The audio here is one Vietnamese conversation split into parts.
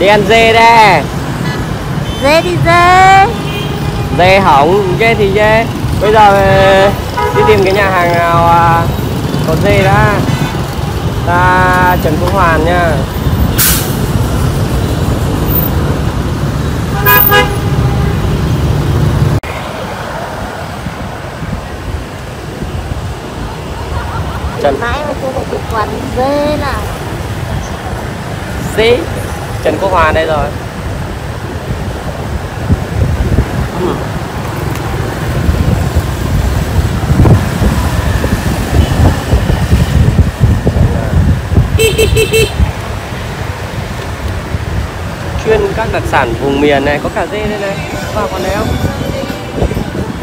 đi ăn dê đây dê thì dê. Dê hỏng dê thì dê. Bây giờ ờ, đi tìm cái nhà hàng nào à, có dê đã. Ta Trần Quốc Hoàn nha. Trần. Nãy mà chưa được quán dê nào Sĩ Trần Quốc Hoàn đây rồi. Chuyên các đặc sản vùng miền này, có cả dê đây này. Vào quán đấy không?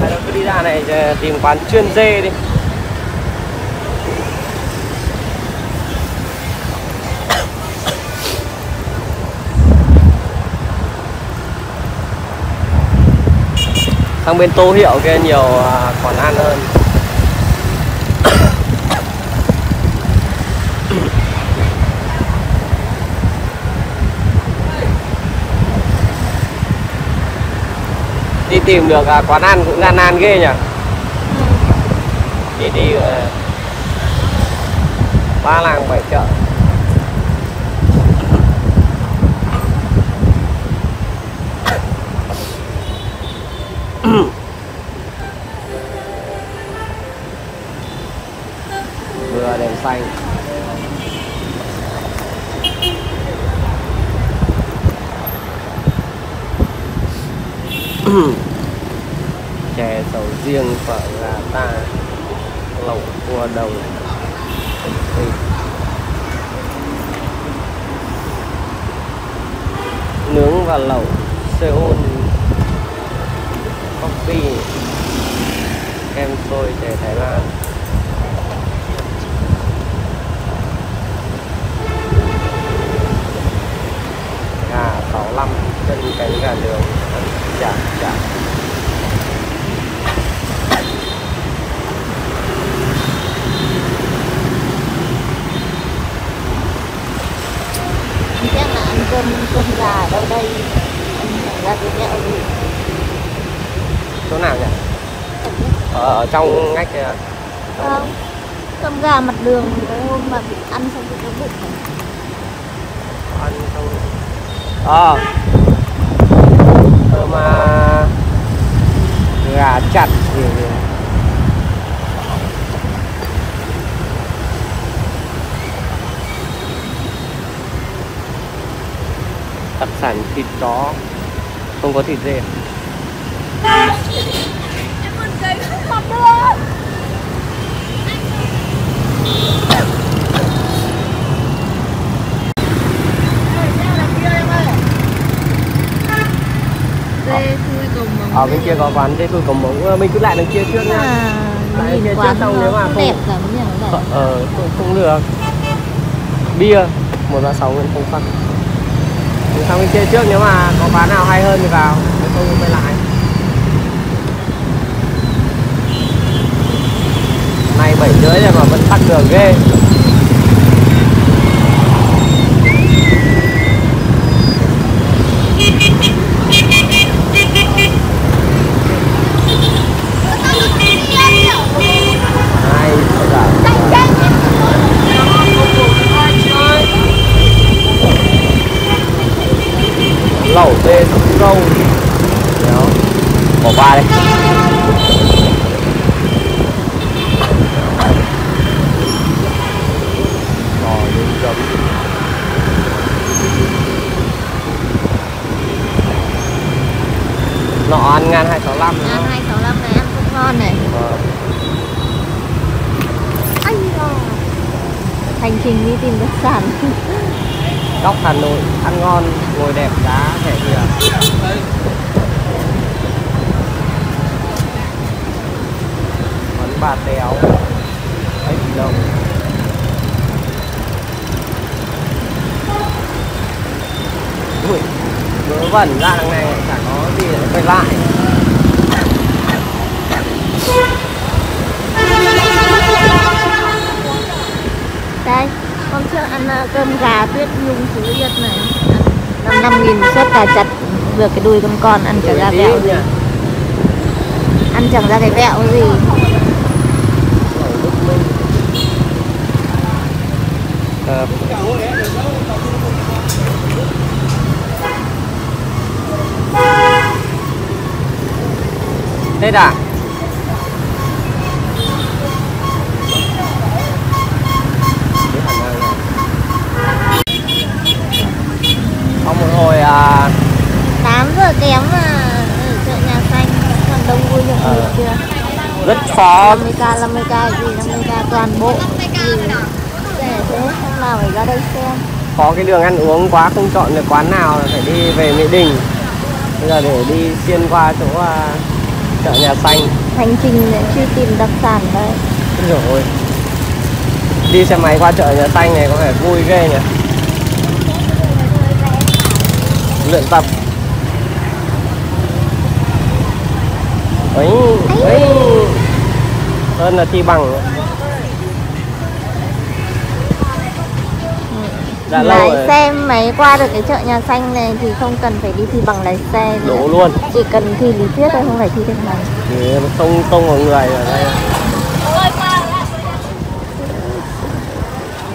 Hay là cứ đi ra này ờ, tìm quán chuyên dê đi. Sang bên tô hiệu kia nhiều à, quán ăn hơn. Đi tìm được à, quán ăn cũng gian nan ghê nhỉ? Đi đi ờ, ba làng bảy chợ. vừa đèn xanh. Chè sầu riêng phở gà ta, lẩu cua đồng. Nướng và lẩu Seoul coffee kem xôi chè Thái Lan. Gà 65 chân cánh gà đường. Chả chả chắc là ăn cơm cơm gà ở đâu đây? Ăn gà thịt kẹo gì? Chỗ nào nhỉ? Ở, ở trong ngách kia không cơm gà mặt đường thì cái hôm mà bị ăn xong rồi cái bụng. Ăn trong ờ. Ờ mà gà chặt thì đặc sản thịt chó không có thịt dê dê thui cùng móng ở bên kia có quán dê thui cổng mống Ờ, mình cứ lại đằng kia trước nhá. À, Lại kia trước xong nếu mà không đẹp lắm nhỉ ờ không, không được. Bia một ba sáu nguyên không phân thì sang bên kia trước nếu mà có quán nào hay hơn thì vào nếu không thì quay lại nay bảy rưỡi rồi mà vẫn tắc đường ghê. Hai lẩu bê câu Đó. bỏ qua đây bò lên chấm ngàn hai sáu năm ăn hai sáu năm này ăn cũng ngon này. À. hành trình đi tìm đặc sản. Góc Hà Nội ăn ngon, ngồi đẹp, giá rẻ tiền. Món bà téo ấy đâu Ui, vớ vẩn ra đằng này chả có gì để quay lại đây hôm trước ăn ờ, cơm gà tuyết nhung phú yên này năm năm nghìn suất là chặt vừa cái đùi con con ăn da Tí vẹo gì ăn chẳng ra cái vẹo gì. Ờ, Thế à? À, 8 giờ kém mà ở chợ nhà xanh còn đông vui nhộn Ờ. nhịp chưa? Rất khó. 50k 50k gì 50k toàn bộ. Gì thế hôm nào phải ra đây xem. Có cái đường ăn uống quá không chọn được quán nào phải đi về Mỹ Đình. Bây giờ để đi xuyên qua chỗ à, chợ nhà xanh. Hành trình để truy tìm đặc sản đấy ôi. đi xe máy qua chợ nhà xanh này có vẻ vui ghê nhỉ luyện tập. Ấy ấy. Hơn là thi bằng. Đã lâu lái rồi. xe máy qua được cái chợ nhà xanh này thì không cần phải đi thi bằng lái xe nữa. đổ luôn. Chỉ cần thi lý thuyết thôi không phải thi thực hành thì không không có người ở đây.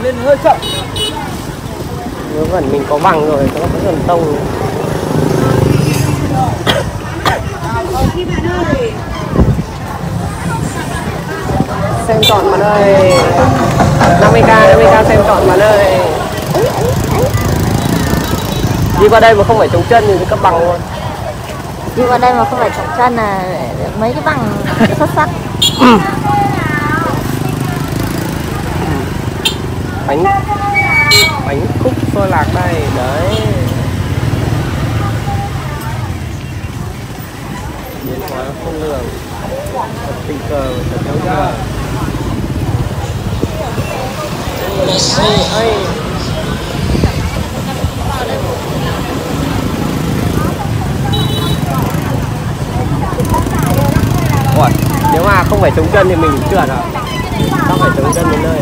Lên hơi chậm nếu vẫn mình có bằng rồi nó vẫn còn tông. Xem chọn bạn ơi. 50k 50k xem chọn bạn ơi. Đi qua đây mà không phải chống chân thì cấp bằng luôn. Đi qua đây mà không phải trọng chân là mấy cái bằng xuất sắc. Bánh bánh khúc xôi lạc đây đấy biến hóa không lường thật tình cờ thật đấu cờ Ủa, nếu mà không phải chống chân thì mình trượt à? Sao phải chống chân đến nơi?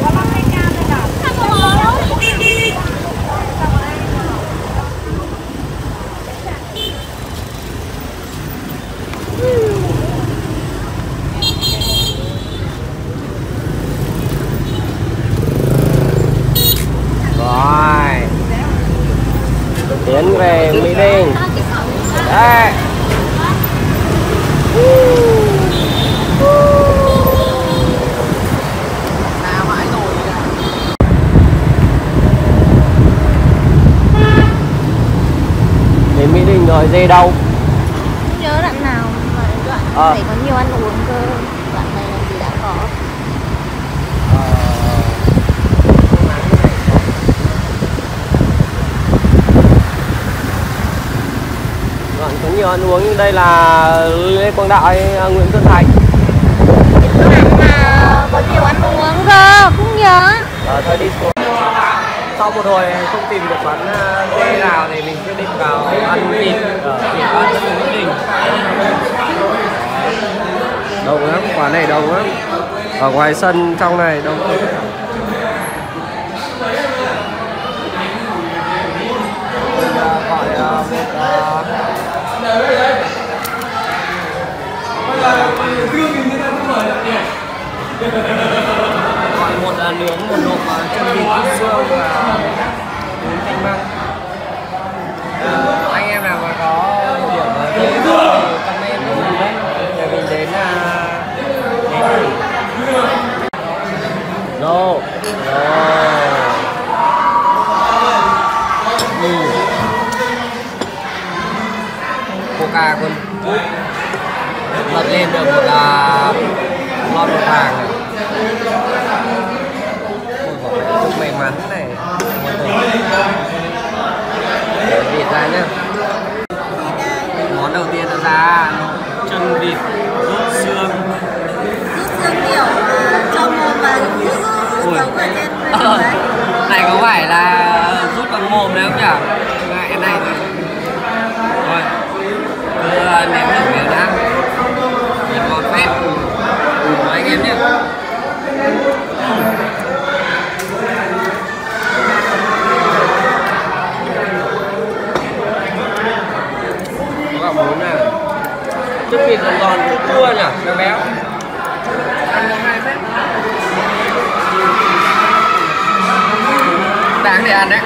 Rồi Tiến về Mỹ Đình Đây Đến Mỹ Đình rồi dê đâu. Không nhớ đoạn nào mà đoạn Ờ. phải có nhiều ăn uống cơ. Đoạn này là gì đã có? Đoạn có nhiều ăn uống nhưng đây là Lê Quang Đạo hay à, Nguyễn Xuân Thành. Nào có nhiều ăn uống cơ? Không nhớ. Ờ, thôi đi xuống. Sau một hồi không tìm được quán à, dê nào thì mình quyết định vào ăn thịt ở thịt bán chân Mỹ Đình Đông lắm, quán này đông lắm Ở ngoài sân trong này đông lắm gọi à, một gọi một là nướng một nộp à, chân vịt xương và bún canh măng. À, lật lên được một là lon một hàng này. Ôi, quả chúc may mắn này để vịt ra nhá món đầu tiên là ra chân vịt rút xương xương kiểu cho mồm và Ui. giống ở trên Ờ, này có phải là rút bằng mồm đấy không nhỉ Này, cái này rồi rồi cứ ờ, nếm thử miếng đã nhìn ngon phết Mời anh em nhé quả bún này chất thịt giòn giòn chua chua nhỉ béo béo. Đáng để ăn đấy.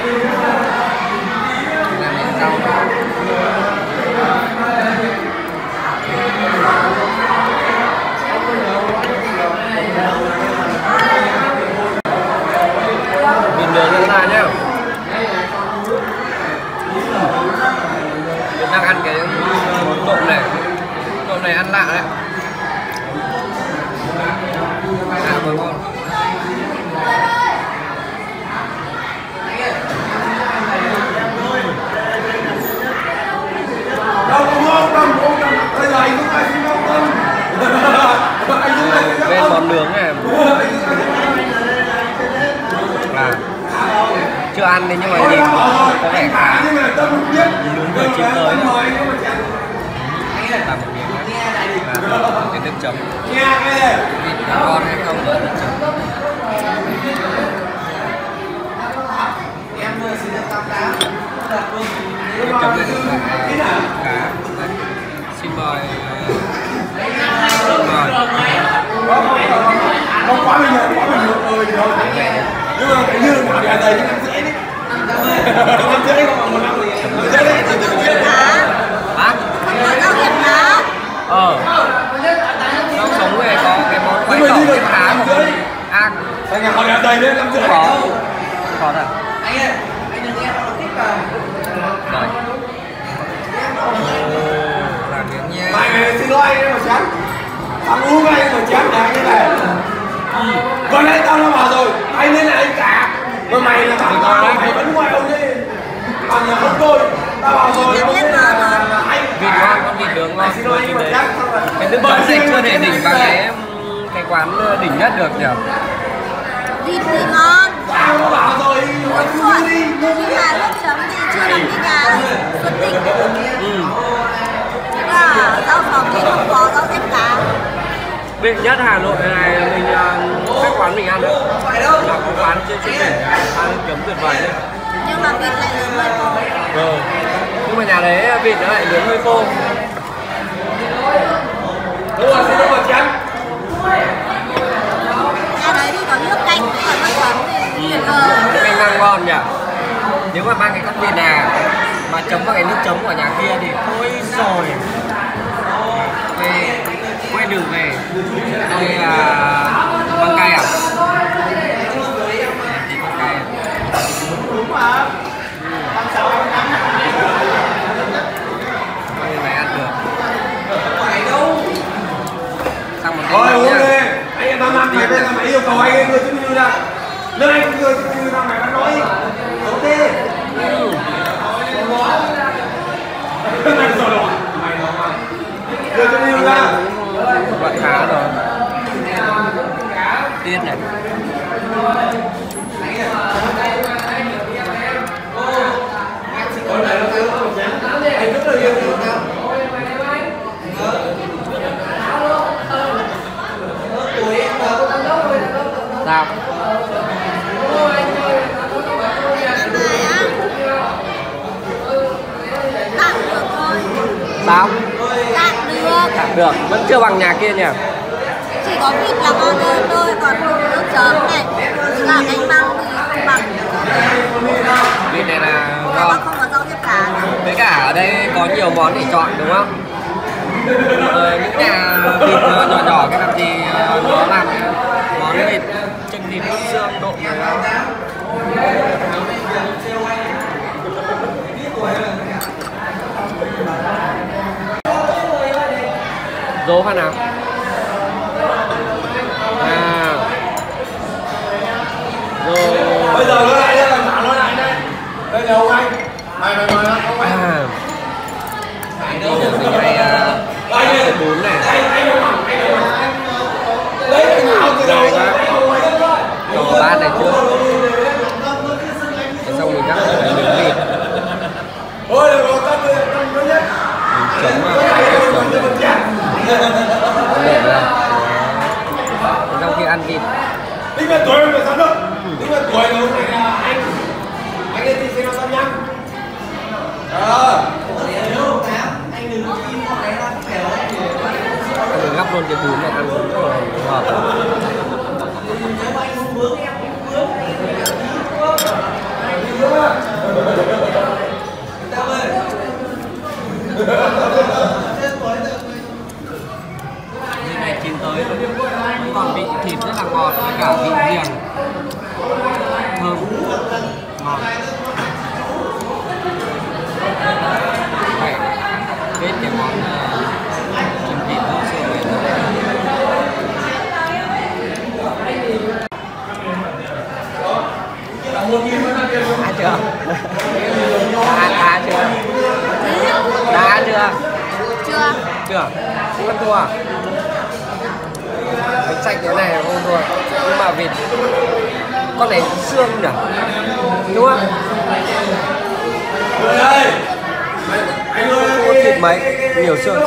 Nhìn đường lên ra nhá. Mình đang ăn cái trộn này này ăn lạ đấy. À vừa ngon. Bên món nướng này. Là chưa ăn đi nhưng mà nhìn có vẻ khá nướng vừa chín tới đấy. làm một miếng đấy là cái nước chấm thịt nó ngon hay không nữa nước chấm nước chấm được là cá Đấy. xin mời xin mời. Nó quá bình thường quá bình thường ơi. Rồi nhưng mà cái như thì ăn đây năm rưỡi đi năm rưỡi bằng một năm thì năm rưỡi đấy. Hả? Ờ nó sống về có cái món quay đi cái được cá năm mà rưỡi. ăn anh họ đi ăn đây đấy rưỡi có. Có thật rồi. Làm miếng nha. Mày xin lỗi anh mà chán. Thằng uống anh mà chán nhà như này vừa nãy tao đã bảo rồi. Anh nên là anh cả. Mà mày là thằng tao mày vẫn ngoài ông đi. Thằng nhà không tôi. Tao bảo rồi nên là là anh ngon con vịt nướng ngon xin lỗi anh mà đấy chán cái nước chấm này chưa thể đỉnh bằng cái cái quán đỉnh nhất được nhỉ vịt thì ngon tao đã bảo rồi anh chuẩn cứ đi nhưng mà nước chấm thì chưa làm cái nhà xuất tinh ừ. và rau phòng thì không có rau xếp cá vị nhất Hà Nội này mình uh, các quán mình ăn đấy là có quán trên trên để ăn nước chấm tuyệt vời đấy nhưng mà vịt lại lớn hơi khô ừ nhưng mà nhà đấy vịt nó lại nướng hơi khô. Đúng rồi xin lỗi mà chán nhà đấy thì có nước canh và nước chấm thì tuyệt vời. canh ngon nhỉ? Nếu mà mang cái con vịt này mà chấm vào cái nước chấm của nhà kia thì ôi rồi. Về quay đường về. Đây là con cay à? Con cay à? Coi như mày ăn được Xong một Thôi uống đi. Anh em năm năm mày bây giờ mày yêu cầu anh em người chứng như ra Nên anh người chứng như ra mày vẫn nói. Ok Mày rồi rồi Mày nói mà Người chứng như ra. Loại khá rồi. Tiết này Anh rất là yêu thương tao sao tạm được thôi sao tạm được. Tạm được. Vẫn chưa bằng nhà kia nhỉ? Chỉ có vịt là ngon hơn thôi còn nước chấm này cả canh măng thì không bằng vịt này là ngon. không có rau diếp cá với cả ở đây có nhiều món để chọn đúng không? Ờ, những nhà vịt nhỏ nhỏ, cái làm gì ờ, nó làm món vịt chân vịt xương độ này dố phát nào? À. Rồi Bây giờ nó lại đây là thả nó lại đây. Đây là ông anh. Mày mày mời ông anh. À. Bây giờ mình hay đây bún này Đấy anh. Nào từ đầu rồi cho bát này trước. Xong mình vào cái miếng vịt Ôi là nó cái chấm này Mình chán để ra Thế xong khi ăn vịt Tính là tuổi mà sao đâu Tính là tuổi là nay là anh Anh lên thì xem nó tâm nhắn Ờ luôn cái bún này ăn rất là hợp Cái còn vị thịt rất là ngọt với cả vị riềng thơm ngon Vậy, kết cái món vịt nước xương này nữa. Đã chưa? Đã, đã chưa? Đã chưa? chưa Chưa? Ăn thua à? Bánh chạch thế này không thua Nhưng mà vịt Con này xương nhỉ? Đúng không? Có thịt mấy, nhiều xương.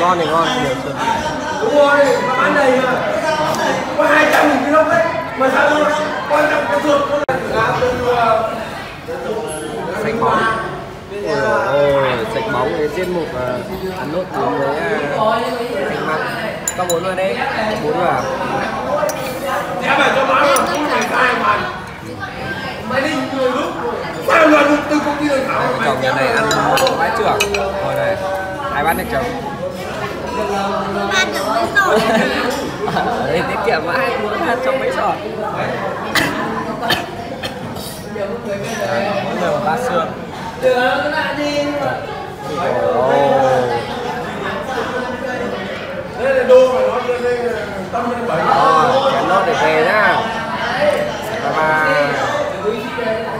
Ngon thì ngon, nhiều xương. Đúng rồi, bán này mà. Có 200 nghìn cái lốc đấy. Mà sao Quan trọng cái ruột? Sạch bóng. Ôi ôi, sạch bóng cái tiết mục ờ, ăn nốt cuốn với sạch mặn có bốn vào đấy. Bốn vào Em phải cho bán mà Không phải sai mà Mày đi người lúc Sao là một từ công ty đời thảo chồng nhà này ăn bãi trưởng à? rồi này ai bắt được chồng ăn được mấy rồi ở đây tiết kiệm mãi muốn ăn trong mấy sọt bây giờ ba xương Ồ, thế mà nó lên lên ờ, tâm lên bảy. Ờ nó để về nhá bye bye.